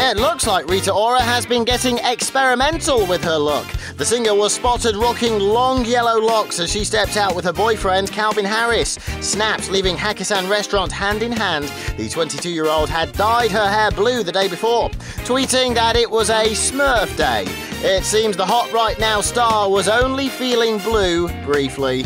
It looks like Rita Ora has been getting experimental with her look. The singer was spotted rocking long yellow locks as she stepped out with her boyfriend, Calvin Harris. snapped leaving Hakkasan restaurant hand in hand. The 22 year old had dyed her hair blue the day before, tweeting that it was a Smurf day. It seems the hot right now star was only feeling blue briefly.